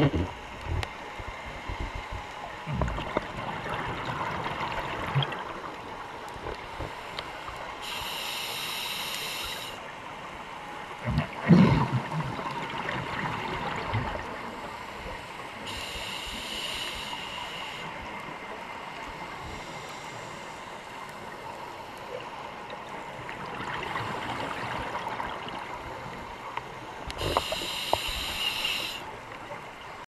Mm-mm.